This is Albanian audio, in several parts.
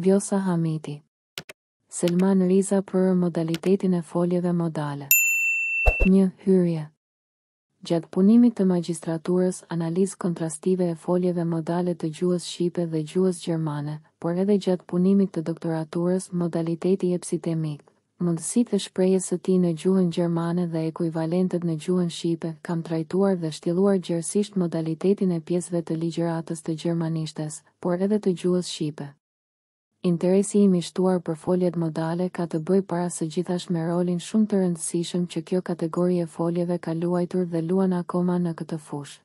Vjosa Hamiti. Selman Riza për modalitetin e foljeve modale. Një hyrje. Gjatë punimit të magjistraturës, analizë kontrastive e foljeve modale të gjuhës shqipe dhe gjuhës gjermane, por edhe gjatë punimit të doktoraturës, modaliteti epsitemik, Mundësitë e shprehjes së tij në gjuhën gjermane dhe ekuivalentët në gjuhën shqipe, kam trajtuar dhe shtjelluar gjerësisht modalitetin e pjesëve të ligjëratës të gjermanishtes, por edhe të gjuhës shqipe. Interesi im i shtuar për foljet modale ka të bëjë para së gjithash me rolin shumë të rëndësishëm që kjo kategori e foljeve ka luajtur dhe luan akoma në këtë fushë.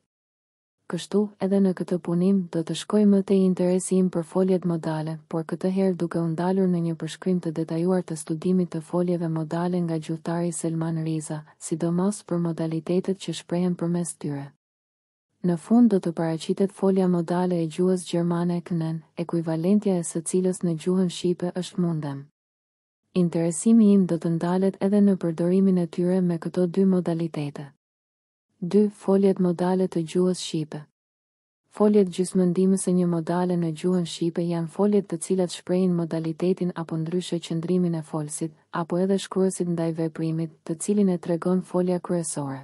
Kështu, edhe në këtë punim, do të shkojë më tej interesi im për foljet modale, por këtë herë duke u ndalur në një përshkrim të detajuar të studimit të foljeve modale nga gjuhëtari Selman Riza, sidomos për modalitetet që shprehen përmes tyre. Në fund do të paraqitet folja modale e gjuhës gjermane können, ekuivalentja e së cilës në gjuhën shqipe është mundem. Interesimi im do të ndalet edhe në përdorimin e tyre me këto dy modalitete. Dy, foljet modale të gjuhës shqipe. Foljet gjysmëndihmëse një modale në gjuhën shqipe janë foljet të cilat shprehin modalitetin apo ndryshe qëndrimin e folësit, apo edhe shkruesit ndaj veprimit, të cilin e tregon folja kryesore.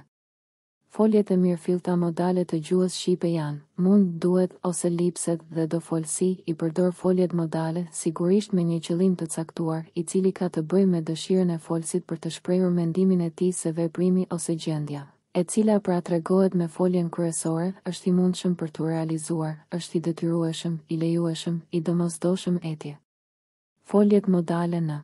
Foljet e mirëfillta modale të gjuhës shqipe janë. Mund, duhet, ose lipset dhe do. Folësi i përdor foljet modale, sigurisht me një qëllim të caktuar, i cili ka të bëjë me dëshirën e folësit për të shprehur mendimin e tij se veprimi ose gjendja, e cila pra tregohet me foljen kryesore, është i mundshëm për t'u realizuar, është i detyrueshëm, i lejueshëm, i domosdoshëm etj. Foljet modale në.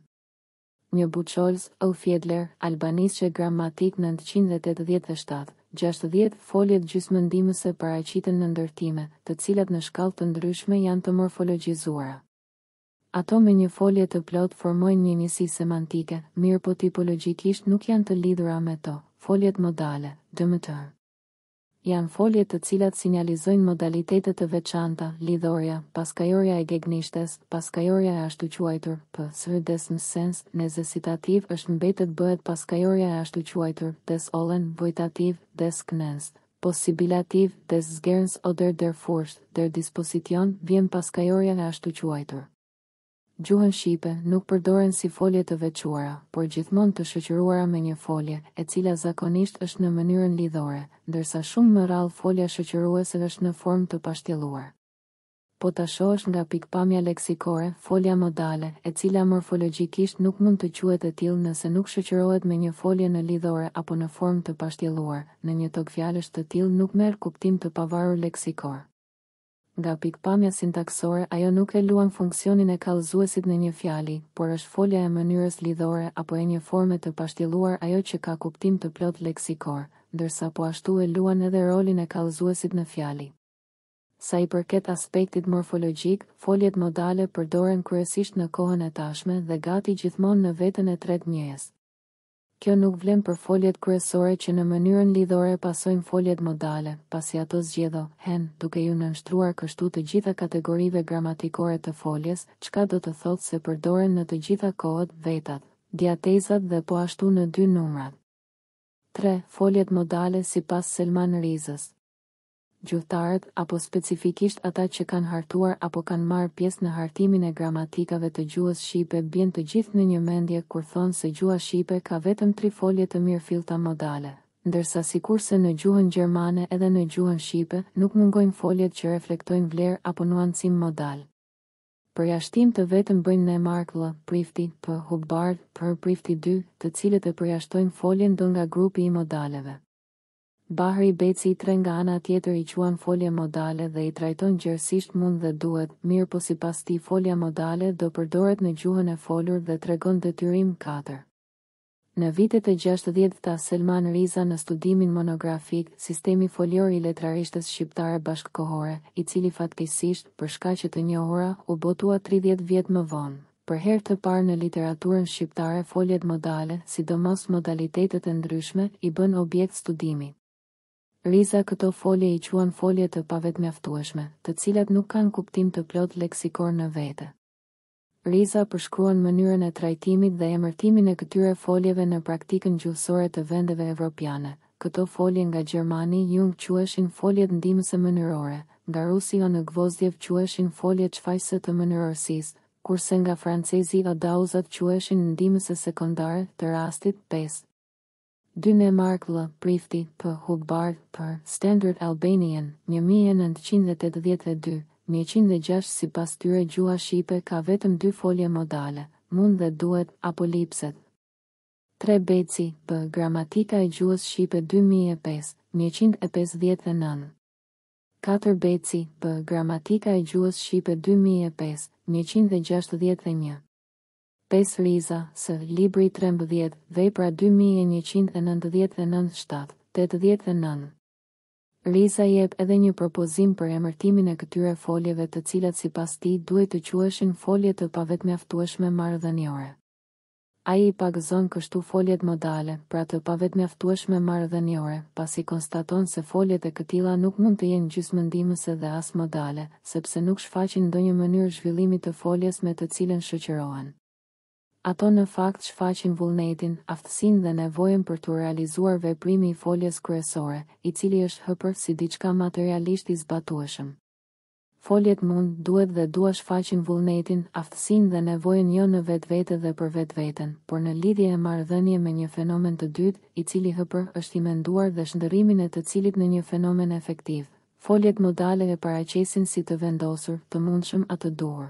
Një Buchholz, W. Fiedler, Albanische Grammatik një mijë e nëntëqind e tetëdhjetë e shtatë, gjashtëdhjetë, Foljet gjysmëndihmëse paraqiten në ndërtime, të cilat në shkallë të ndryshme janë të morfologjizuara. Ato me një folje të plotë formojnë një njësi semantike, mirëpo tipologjikisht nuk janë të lidhura me to, foljet modale, d.m.th. Janë folje të cilat sinjalizojnë modalitete të veçanta, lidhorja, paskajorja e gegnishtes, paskajorja e ashtuquajtur, p.sh. des Müssens, nezesitativ është mbetet bëhet paskajorja e ashtuquajtur, des Wollens, vojtativ, des Könnens. Possibilativ, des Zögerns oder der Furcht, der Disposition, vjen paskajorja e ashtuquajtur. Gjuhën shqipe nuk përdoren si folje të veçuara, por gjithmonë të shoqëruara me një folje, e cila zakonisht është në mënyrën lidhore, ndërsa shumë më rrallë folja shoqëruese është në formë të pashtjelluar. Po ta shohësh nga pikëpamja leksikore, folja modale, e cila morfologjikisht nuk mund të quhet e tillë nëse nuk shoqërohet me një folje në lidhore apo në formë të pashtjelluar, në një togfjalësh të tillë nuk merr kuptim të pavarur leksikor. Nga pikëpamja sintaksore, ajo nuk e luan funksionin e kallëzuesit në një fjali, por është folja e mënyrës lidhore apo e një forme të pashtilluar ajo që ka kuptim të plotë leksikor, ndërsa po ashtu e luan edhe rolin e kallëzuesit në fjali. Sa i përket aspektit morfologjik, foljet modale përdoren kryesisht në kohën e tashme dhe gati gjithmonë në veten e tretë njëjës. Kjo nuk vlen për foljet kryesore që në mënyrën lidhore pasojnë foljet modale, pasi ato zgjedhohen, duke iu nënshtruar kështu të gjitha kategorive gramatikore të foljes, çka do të thotë se përdoren në të gjitha kohët, vetat, diatezat dhe po ashtu në dy numrat. Tre, foljet modale sipas Selman Rizës. gjuhëtarët apo specifikisht ata që kanë hartuar apo kanë marrë pjesë në hartimin e gramatikave të gjuhës shqipe bien të gjithë në një mendje kur thonë se gjuha shqipe ka vetëm tri folje të mirëfillta modale, ndërsa sikurse në gjuhën gjermane edhe në gjuhën shqipe nuk mungojnë foljet që reflektojnë vlerë apo nuancim modal. Përjashtim të vetëm bëjnë Newmark L., Prifti, P. Hubbard, P. Prifti dy, të cilët e përjashtojnë foljen do nga grupi i modaleve. Bahri Beci tre nga ana tjetër i quan folje modale dhe i trajton gjerësisht mund dhe duhet, mirëpo sipas tij folja modale do përdoret në gjuhën e folur dhe tregon detyrim katër. Në vitet e gjashtëdhjetëta Selman Riza në studimin monografik Sistemi foljor i letrarishtes shqiptare bashkëkohore, i cili fatkeqësisht, për shkaqe të njohura, u botua tridhjetë vjet më vonë. Për herë të parë në literaturën shqiptare foljet modale, sidomos modalitetet e ndryshme, i bën objekt studimi. Riza këto folje i quan folje të pavetëmjaftueshme, të cilat nuk kanë kuptim të plotë leksikor në vete. Riza përshkruan mënyrën e trajtimit dhe emërtimin e këtyre foljeve në praktikën gjuhësore të vendeve evropiane, Këto folje nga gjermani Jung quheshin foljet ndihmëse mënyrore, nga rusi A. N. Gvozdjev quheshin foljet çfaqëse të mënyrorësisë, kurse nga francezi A. Dauzat quheshin ndihmëse sekondare të rastit, pesë. Dy Newmark L. Prifti, P. Hubbard, P., Standard Albanian, një mijë e nëntëqind e tetëdhjetë e dy, njëqind e gjashtë Sipas tyre gjuha shqipe ka vetëm dy folje modale, mund dhe duhet, apo lipset. Tre Beci, B. Gramatika e Gjuhës Shqipe dy mijë e pesë, njëqind e pesëdhjetë e nëntë. Katër Beci, B. Gramatika e Gjuhës Shqipe dy mijë e pesë, njëqind e gjashtëdhjetë e një. Pesë Riza, S. Libri i trembëdhjetë, vepra dy mijë e njëqind e nëntëdhjetë e nëntë shtatë, tetëdhjetë e nëntë. Riza jep edhe një propozim për emërtimin e këtyre foljeve të cilat sipas tij duhej të quheshin folje të pavetmjaftueshme marrëdhëniore. Ai i pagëzon kështu foljet modale, pra të pavetëmjaftueshme marrëdhëniore, pasi konstaton se foljet e këtilla nuk mund të jenë gjysmëndihmëse dhe as modale, sepse nuk shfaqin ndonjë mënyrë zhvillimit të foljes me të cilën shoqërohen. Ato në fakt shfaqin vullnetin, aftësinë dhe nevojën për t'u realizuar veprimi i foljes kryesore, i cili është hëpër si diçka materialisht i zbatueshëm. Foljet mund, duhet dhe dua shfaqin vullnetin, aftësinë dhe nevojën jo në vetvete dhe për vetveten, por në lidhje e marrëdhënie me një fenomen të dytë, i cili hëpër, është i menduar dhe shndërrimin e të cilit në një fenomen efektiv foljet modale e paraqesin si të vendosur, të mundshëm a të duhur.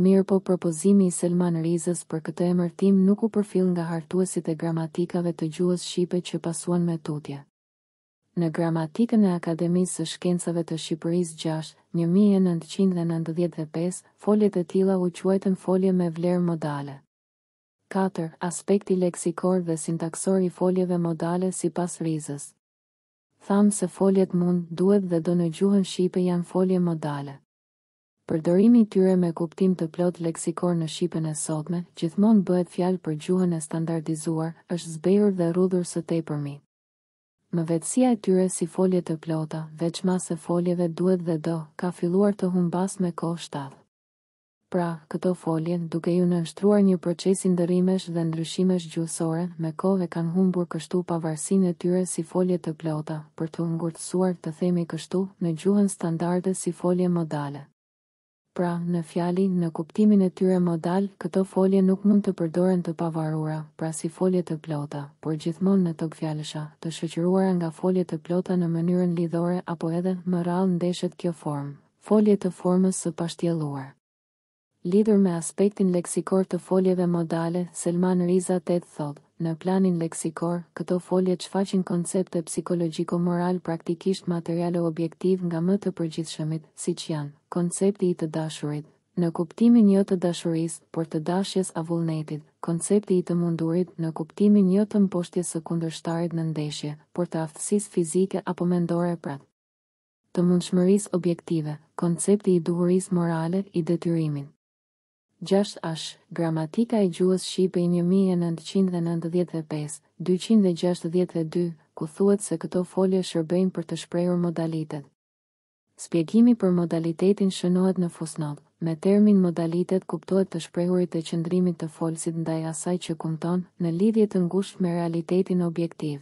Mirëpo propozimi i Selman Rizës për këtë emërtim nuk u përfill nga hartuesit e gramatikave të gjuhës shqipe që pasuan më tutje. Në Gramatikën e Akademisë së Shkencave të Shqipërisë gjashtë, një mijë e nëntëqind e nëntëdhjetë dhe pesë, foljet e tilla u quajtën folje me vlerë modale. Katër, Aspekti leksikor dhe sintaksor i foljeve modale sipas Rizës. Thamë se foljet mund, duhet dhe do në gjuhën shqipe janë folje modale. Përdorimi i tyre me kuptim të plotë leksikor në shqipen e sotme, gjithmonë bëhet fjalë për gjuhën e standardizuar, është zbehur dhe rrudhur së tepërmi. Mëvetësia e tyre si folje të plota, veçmas e foljeve duhet dhe do, ka filluar të humbasë me kohë, shtatë. Pra, këto folje, duke iu nënshtruar një procesi ndërrimesh dhe ndryshimesh gjuhësore, me kohë e kanë humbur kështu pavarësinë e tyre si folje të plota, për t'u ngurtësuar, të themi kështu, në gjuhën standarde si folje modale. Pra, në fjali, në kuptimin e tyre modal, këto folje nuk mund të përdoren të pavarura, pra si folje të plota, por gjithmonë në togfjalësha, të shoqëruara nga folje të plota në mënyrën lidhore apo edhe, më rrallë ndeshet kjo formë, folje të formës së pashtjelluar. Lidhur me aspektin leksikor të foljeve modale, Selman Riza, tetë, thotë. Në planin leksikor, këto folje shfaqin koncepte psikologjiko-moralë praktikisht materialë e objektivë nga më të përgjithshëmit, siç janë, koncepti i të dashurit, në kuptimin jo të dashurisë, por të dashjes a vullnetit, koncepti i të mundurit, në kuptimin jo të mposhtjes së kundërshtarit në ndeshje, por të aftësisë fizike apo mendore pra të mundshmërisë objektive, koncepti i duhurisë morale, i detyrimit. Gjashtë ASH, Gramatika e gjuhës shqipe një mijë e nëntëqind e nëntëdhjetë e pesë, dyqind e gjashtëdhjetë e dy, ku thuhet se këto folje shërbejnë për të shprehur modalitet. Shpjegimi për modalitetin shënohet në fusnotë. Me termin modalitet kuptohet të shprehurit e qëndrimit të folësit ndaj asaj që kumton, në lidhje të ngushtë me realitetin objektiv.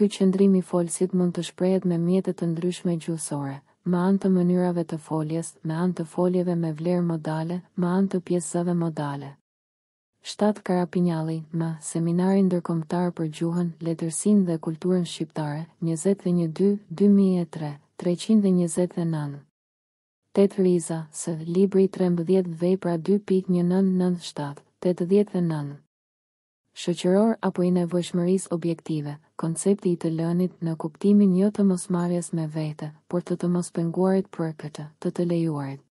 Ky qëndrim i folësit mund të shprehet me mjete të ndryshme gjuhësore, me anë të mënyrave të foljes, me anë të foljeve me vlerë modale, me anë të pjesëzave modale. Shtatë Karapinjalli, M., Seminarin Ndërkombëtar për Gjuhën, Letërsinë dhe Kulturën Shqiptare, njëzet e një dy, dy mijë e tre, treqind e njëzet e nëntë. Tetë Riza, S. Libri i trembëdhjetë Vepra dy pikë një nëntë nëntë shtatë, tetëdhjetë e nëntë. shoqëror apo i nevojshmërisë objektive, koncepti i të lënit në kuptimin jo të mosmarrjes me vehte, por të të mospenguarit përkt., të të lejuarit.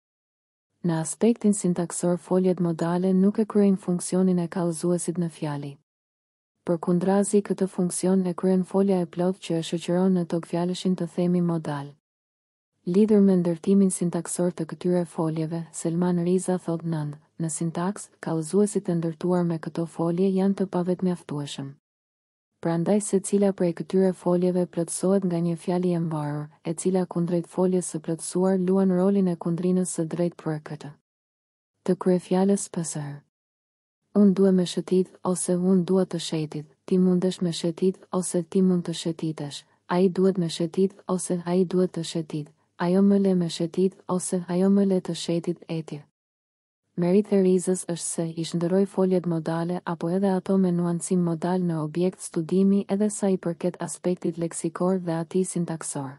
Në aspektin sintaksor foljet modale nuk e kryejnë funksionin e kallëzuesit në fjali. Përkundrazi këtë funksion e kryen folja e plotë që e shoqëron në togfjalëshin të themi modal. Lidhur me ndërtimin sintaksor të këtyre foljeve, Selman Riza thotë nëntë, në sintaksë, kallëzuesit e ndërtuar me këto folje janë të pavetëmjaftueshëm. Prandaj secila prej këtyre foljeve plotësohet nga një fjali e mvarur, e cila kundrejt foljes së plotësuar luan rolin e kundrinës së drejtë përkt. të kryefjalës psr. Unë due me shëtit ose unë dua të shetit, ti mundesh me shetit ose ti mund të shetitesh, ai duhet me shetit ose ai duhet të shetit, ajo më le me shetit ose ajo më le të shetit etj. Meritë e Rizës është se i shndërroi foljet modale apo edhe ato me nuancim modal në objekt studimi edhe sa i përket aspektit leksikor dhe atij sintaksor.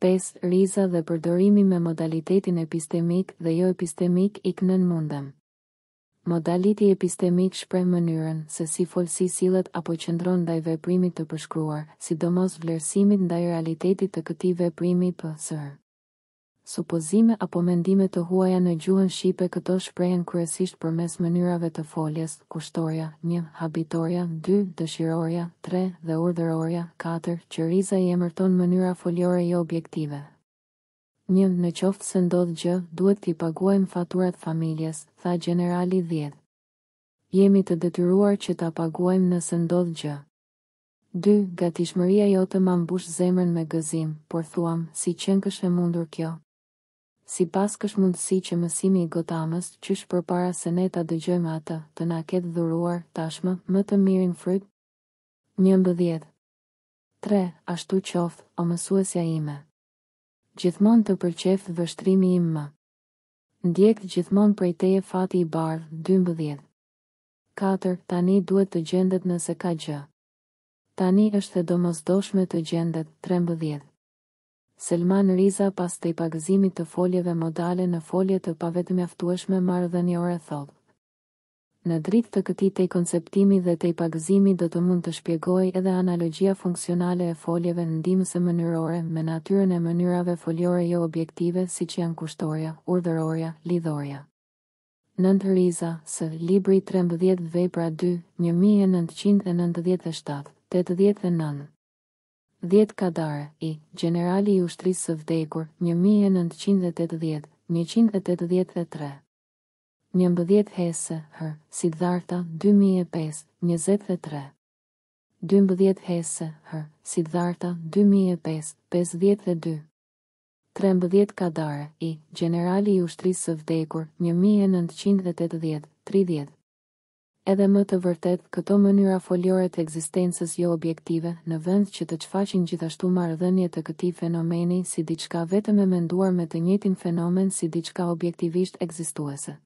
Pesë, Riza dhe përdorimi me modalitetin epistemik dhe joepistemik i können mundem. Modaliti epistemik shpreh mënyrën se si folësi sillet apo qëndron ndaj veprimit të përshkruar, sidomos vlerësimit ndaj realitetit të këtij veprimi psr. Supozime apo mendime të huaja në gjuhën shqipe këto shprehen kryesisht përmes mënyrave të foljes, kushtorja, një, habitorja, dy, dëshirorja, tre, dhe urdhërorja, katër, që Riza i emërton mënyra foljore jo-objektive. Një, në qoftë se ndodh gjë, duhet t'i paguajmë faturat familjes, tha gjenerali dhjetë. Jemi të detyruar që ta paguajmë nëse ndodh gjë. Dy, gatishmëria jote ma mbush zemrën me gëzim, por thuam, si qenkësh e mundur kjo? Si paskësh mundësi që mësimi i Gotamës, qysh përpara se ne ta dëgjojmë atë, të na ketë dhuruar, tashmë, më të mirin fryt? Njëmbëdhjetë. Tre, ashtu qoftë, o mësuesja ime. Gjithmonë të pëlqeftë vështrimi im, më ndjektë gjithmonë prej teje fati i bardhë, dymbëdhjetë. Katër, tani duhet të gjendet nëse ka gjë. Tani është e domosdoshme të gjendet, trembëdhjetë. Selman Riza pas tejpagëzimit të foljeve modale në folje të pavetëmjaftueshme marrëdhëniore thotë. Në dritë të këtij tejkonceptimi dhe tejpagëzimi do të mund të shpjegohej edhe analogjia funksionale e foljeve ndihmëse mënyrore me natyrën e mënyrave foljore joobjektive siç janë kushtorja, urdhërorja, lidhorja. Nëntë Riza, S, Libri trembëdhjetë Vepra dy, një mijë e nëntëqind e nëntëdhjetë e shtatë, tetëdhjetë e nëntë. Dhjetë Kadare, I, Gjenerali i Ushtrisë së Vdekur, një mijë e nëntëqind e tetëdhjetë, njëqind e tetëdhjetë e tre. Njëmbëdhjetë Hesse, H. Siddharta, dy mijë e pesë, njëzet e tre. Dymbëdhjetë Hesse, H. Siddharta, dy mijë e pesë, pesëdhjetë e dy. Trembëdhjetë Kadare, I, Gjenerali i ushtrisë së vdekur, një mijë e nëntëqind e tetëdhjetë, tridhjetë. Edhe me të vërtetë, këto mënyra foljore të ekzistencës joobjektive, në vend që të çfaqin gjithashtu marrëdhënie të këtij fenomeni si diçka vetëm e menduar me të njëjtin fenomen si diçka objektivisht ekzistuese.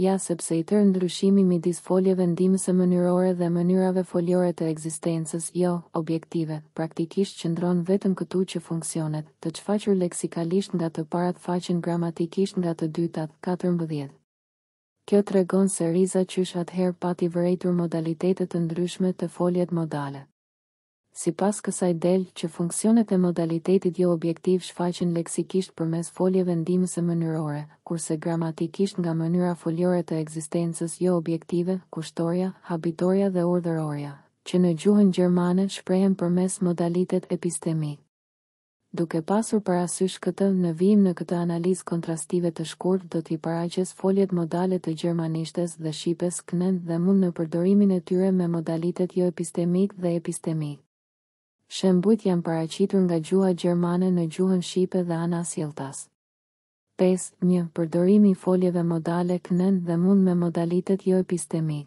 Ja sepse i tërë ndryshimi midis foljeve ndihmëse mënyrore dhe mënyrave foljore të ekzistencës joobjektive, praktikisht qëndron vetëm këtu që funksionet, të çfaqur leksikalisht nga të parat çfaqen gramatikisht nga të dytat, katërmbëdhjetë. Kjo tregon se Riza qysh atëherë pati vërejtur modalitete të ndryshme te foljet modale. Sipas kësaj del që funksionet e modalitetit joobjektiv shfaqen leksikisht përmes foljeve ndihmëse mënyrore, kurse gramatikisht nga mënyra foljore të ekzistencës joobjektive, kushtorja, habitorja dhe urdhërorja, që në gjuhën gjermane shprehen përmes modalitet epistemik. Duke pasur parasysh këtë, në vijim në këtë analizë kontrastive të shkurtë do t'i paraqes foljet modale të gjermanishtes dhe shqipes können dhe mund në përdorimin e tyre me modalitet joepistemik dhe epistemik. Shembujt janë paraqitur nga gjuha gjermane në gjuhën shqipe dhe anasjelltas. 5, 1, përdorimi i foljeve modale können dhe mund me modalitet joepistemik.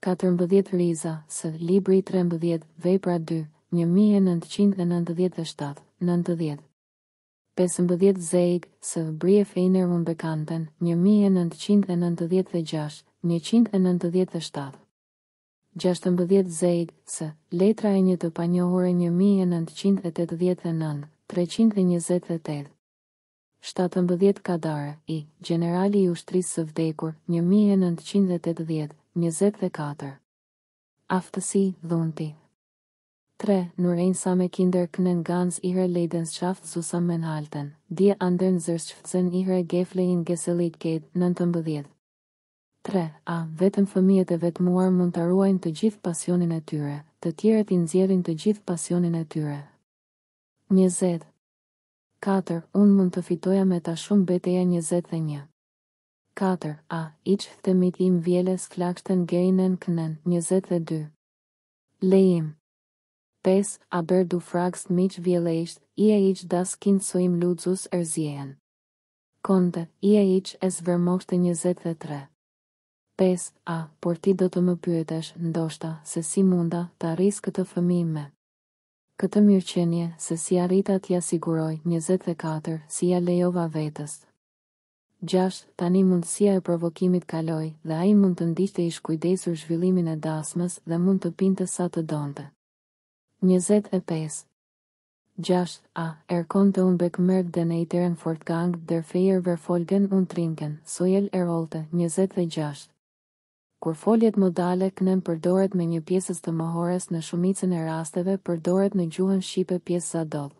Katërmbëdhjetë Riza, S. Libri trembëdhjetë, Vepra dy, një mijë e nëntëqind e nëntëdhjetë e shtatë, nëntëdhjetë. Pesëmbëdhjetë Zweig, S. Brief einer Unbekannten, një mijë e nëntëqind e nëntëdhjetë e gjashtë, njëqind e nëntëdhjetë e shtatë. Gjashtëmbëdhjetë Zweig, S. Letra e një të panjohure një mijë e nëntëqind e tetëdhjetë e nëntë, treqind e njëzet e tetë. Shtatëmbëdhjetë Kadare, I, Gjenerali i ushtrisë së vdekur, një mijë e nëntëqind e tetëdhjetë, njëzet dhe katër. Aftësi, dhunti. Tre, Nur einsame Kinder können ganz ihre Leidenschaft zusammenhalten, die andern zerschwätzen ihre Gefühle in Geselligkeit, nëntëmbëdhjetë. Tre, A, vetëm fëmijët e vetmuar mund ta ruajnë të gjithë pasionin e tyre, të tjerët i nxjerrin të gjithë pasionin e tyre. Njëzet. Katër, Unë mund të fitoja me ta shumë beteja njëzet dhe një. Katër, A, ich hätte mit ihm viele Schlachten gewinnen können, njëzet dhe dy. Lejim. Pesë, Aber du fragst mich vielleicht, wie ich das Kind so im Luxus erziehen konnte, wie ich es vermochte njëzet dhe tre. Pesë, A, por ti do të më pyetesh, ndoshta, se si munda, ta rris këtë fëmijë me. Këtë mirëqenie, se si arrita t'ia siguroj, njëzet e katër, si ia lejova vetes. Gjashtë, tani mundësia e provokimit kaloi, dhe ai mund të ndiqte i shkujdesur zhvillimin e dasmës, dhe mund të pinte sa të donte. Njëzet e pesë. Gjashtë, a, er konnte unbekümmert den weiteren Fortgang der Feier verfolgen und trinken, soviel er wollte, njëzet e gjashtë. Kur foljet modale können përdoret me një pjesëz të mohores në shumicën e rasteve përdoret në gjuhën shqipe pjesëza dot.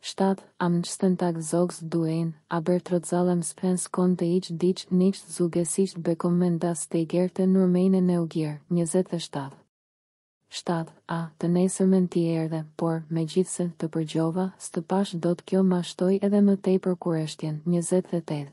Shtat, am nächsten Tag zogst du ein, aber trotz allem Spähens konnte ich dich nicht zu Gesicht bekommen das steigerte nur meine Neugier, njëzet e shtat. Shtat, a, të nesërmen ti erdhe, por, megjithëse, të përgjova, s'të pashë dot kjo ma shtoi edhe më tepër kureshtjen, njëzet e tetë.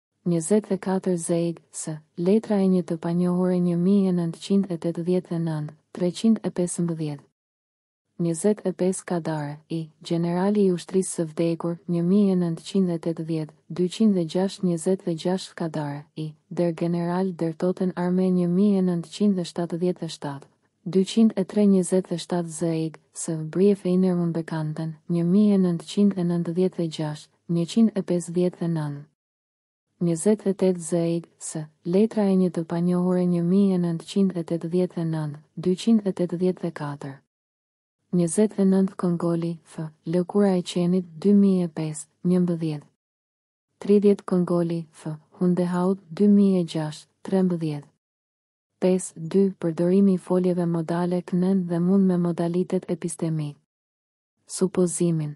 Njëzet e katër Zweig, së, letra e një të panjohure një mijë e nëntëqind e tetëdhjetë e nëntë, treqind e pesëmbëdhjetë. Njëzet e pesë Kadare, i, gjenerali i ushtrisë së vdekur, një mijë e nëntëqind e tetëdhjetë, dyqind e gjashtë Njëzet e gjashtë Kadare, i, der General der Toten Armee një mijë e nëntëqind e shtatëdhjetë e shtatë, dyqind e tre Njëzet e shtatë Zweig, së, Brief einer Unbekannten, një mijë e nëntëqind e nëntëdhjetë e gjashtë, njëqind e pesëdhjetë e nëntë. Njëzet e tetë Zweig, S, letra e një të panjohure një mijë e nëntëqind e tetëdhjetë e nëntë, dyqind e tetëdhjetë e katër. Njëzet e nëntë Kongoli, F, lëkura e qenit, dy mijë e pesë, njëmbëdhjetë. Tridhjetë Kongoli, F, Hundehaut, dy mijë e gjashtë, trembëdhjetë. Pesë, dy, Përdorimi i foljeve modale können dhe mund me modalitet epistemik. Supozimin.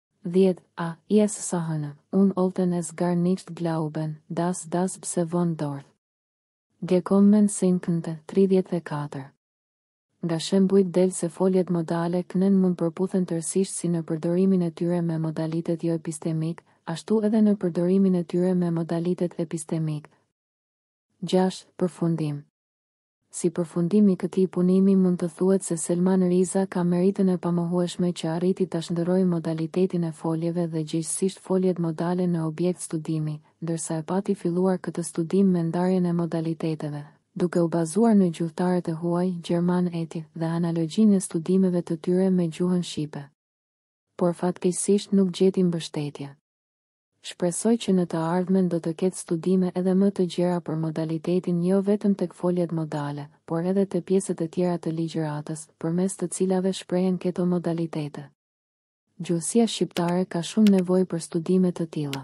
10 a jes sahen und wollten es gar nicht glauben dass das Böse von dort gekommen sein könnte 34 nga shembujt del se foljet modale können mund përputhen tërësisht si në përdorimin e tyre me modalitet jo epistemik, ashtu edhe në përdorimin e tyre me modalitet epistemik. 6. Përfundim. Si përfundim i këtij punimi mund të thuhet se Selman Riza ka meritën e pamohueshme që arriti ta shndërrojë modalitetin e foljeve dhe gjegjësisht foljet modale në objekt studimi, ndërsa e pati filluar këtë studim me ndarjen e modaliteteve, duke u bazuar në gjuhëtarët e huaj, gjermanë etj, dhe analogjinë e studimeve të tyre me gjuhën shqipe. Por fatkeqësisht nuk gjeti mbështetje. Shpresoj që në të ardhmen do të ketë studime edhe më të gjera për modalitetin jo vetëm tek foljet modale, por edhe te pjesët e tjera të ligjëratës, përmes të cilave shprehen këto modalitete. Gjuhësia shqiptare ka shumë nevojë për studime të tilla.